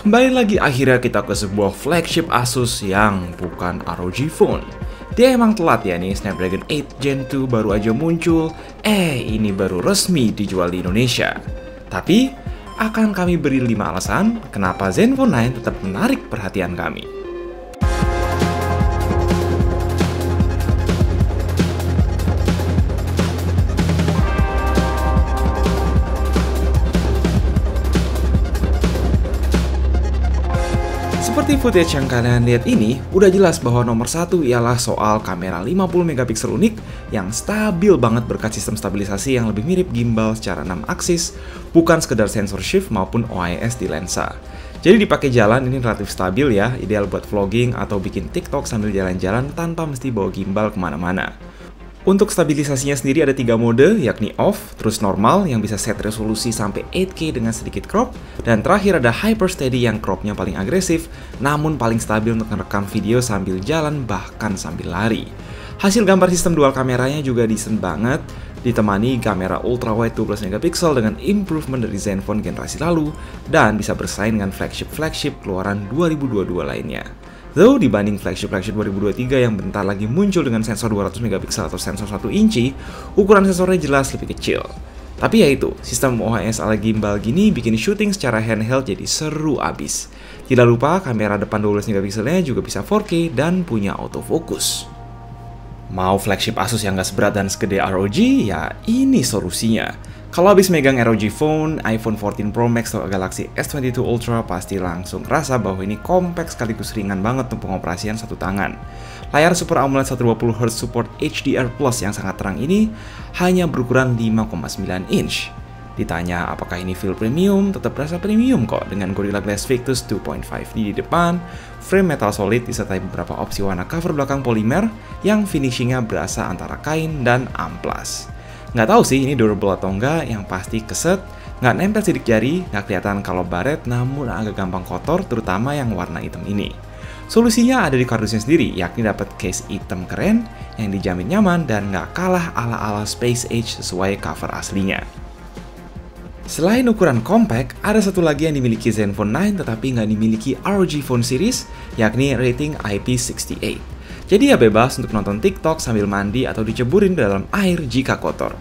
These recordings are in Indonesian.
Kembali lagi akhirnya kita ke sebuah flagship Asus yang bukan ROG Phone. Dia emang telat ya nih, Snapdragon 8 Gen 2 baru aja muncul, eh ini baru resmi dijual di Indonesia. Tapi, akan kami beri 5 alasan kenapa Zenfone 9 tetap menarik perhatian kami. Seperti footage yang kalian lihat ini, udah jelas bahwa nomor satu ialah soal kamera 50 megapiksel unik yang stabil banget berkat sistem stabilisasi yang lebih mirip gimbal secara 6 aksis, bukan sekedar sensor shift maupun OIS di lensa. Jadi dipakai jalan ini relatif stabil ya, ideal buat vlogging atau bikin TikTok sambil jalan-jalan tanpa mesti bawa gimbal ke mana-mana. Untuk stabilisasinya sendiri ada tiga mode, yakni off, terus normal yang bisa set resolusi sampai 8K dengan sedikit crop, dan terakhir ada hyper steady yang cropnya paling agresif, namun paling stabil untuk merekam video sambil jalan bahkan sambil lari. Hasil gambar sistem dual kameranya juga decent banget, ditemani kamera ultra wide 12 megapiksel dengan improvement dari Zenfone generasi lalu, dan bisa bersaing dengan flagship-flagship keluaran 2022 lainnya. Though dibanding flagship-flagship 2023 yang bentar lagi muncul dengan sensor 200 megapiksel atau sensor 1 inci, ukuran sensornya jelas lebih kecil. Tapi ya itu, sistem OIS ala gimbal gini bikin syuting secara handheld jadi seru abis. Tidak lupa kamera depan 12 megapikselnya juga bisa 4K dan punya autofocus. Mau flagship Asus yang gak seberat dan segede ROG? Ya ini solusinya. Kalau habis megang ROG Phone, iPhone 14 Pro Max atau Galaxy S22 Ultra pasti langsung kerasa bahwa ini compact sekaligus ringan banget untuk pengoperasian satu tangan. Layar Super AMOLED 120Hz support HDR Plus yang sangat terang ini hanya berukuran 5,9 inch. Ditanya apakah ini feel premium, tetap rasa premium kok dengan Gorilla Glass Victus 2.5D di depan, frame metal solid disertai beberapa opsi warna cover belakang polimer yang finishingnya berasa antara kain dan amplas. Nggak tahu sih ini durable atau enggak, yang pasti keset, nggak nempel sidik jari, nggak kelihatan kalau baret, namun agak gampang kotor, terutama yang warna hitam ini. Solusinya ada di kardusnya sendiri, yakni dapat case hitam keren yang dijamin nyaman dan nggak kalah ala-ala Space Age sesuai cover aslinya. Selain ukuran compact, ada satu lagi yang dimiliki Zenfone 9 tetapi nggak dimiliki ROG Phone Series, yakni rating IP68. Jadi ya bebas untuk nonton TikTok sambil mandi atau diceburin dalam air jika kotor.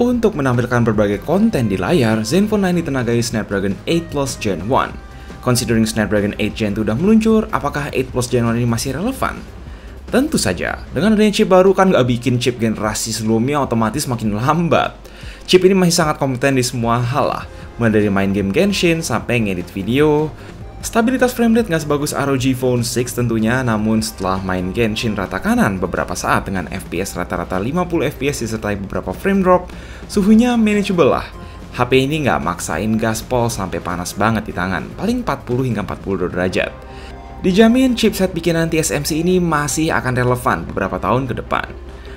Untuk menampilkan berbagai konten di layar, Zenfone 9 ditenagai Snapdragon 8 Plus Gen 1. Considering Snapdragon 8 Gen 2 udah meluncur, apakah 8 Plus Gen 1 ini masih relevan? Tentu saja, dengan adanya chip baru kan gak bikin chip generasi sebelumnya otomatis makin lambat. Chip ini masih sangat kompeten di semua hal lah, mulai dari main game Genshin sampai ngedit video, Stabilitas framerate nggak sebagus ROG Phone 6 tentunya, namun setelah main Genshin rata kanan beberapa saat dengan FPS rata-rata 50 FPS disertai beberapa frame drop, suhunya manageable lah. HP ini nggak maksain gaspol sampai panas banget di tangan, paling 40 hingga 42 derajat. Dijamin chipset bikinan TSMC ini masih akan relevan beberapa tahun ke depan.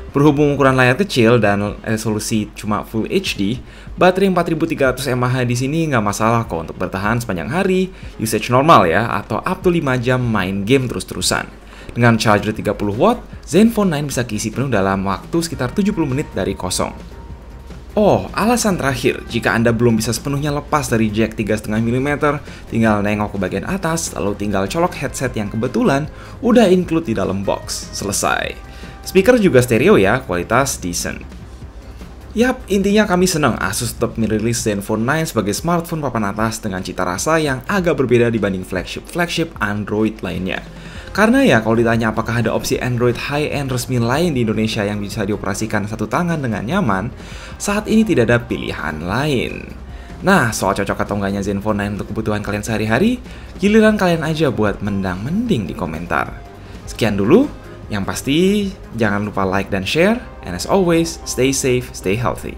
Berhubung ukuran layar kecil dan resolusi cuma Full HD, baterai 4300 mAh di sini nggak masalah kok untuk bertahan sepanjang hari, usage normal ya, atau up to 5 jam main game terus-terusan. Dengan charger 30 watt, Zenfone 9 bisa keisi penuh dalam waktu sekitar 70 menit dari kosong. Oh, alasan terakhir, jika Anda belum bisa sepenuhnya lepas dari jack 3,5 mm, tinggal nengok ke bagian atas, lalu tinggal colok headset yang kebetulan udah include di dalam box. Selesai. Speaker juga stereo ya, kualitas decent. Yap, intinya kami senang Asus tetap merilis Zenfone 9 sebagai smartphone papan atas dengan cita rasa yang agak berbeda dibanding flagship-flagship Android lainnya. Karena ya kalau ditanya apakah ada opsi Android high-end resmi lain di Indonesia yang bisa dioperasikan satu tangan dengan nyaman, saat ini tidak ada pilihan lain. Nah, soal cocok atau enggaknya Zenfone 9 untuk kebutuhan kalian sehari-hari, giliran kalian aja buat mendang-mending di komentar. Sekian dulu, yang pasti, jangan lupa like dan share, and as always, stay safe, stay healthy.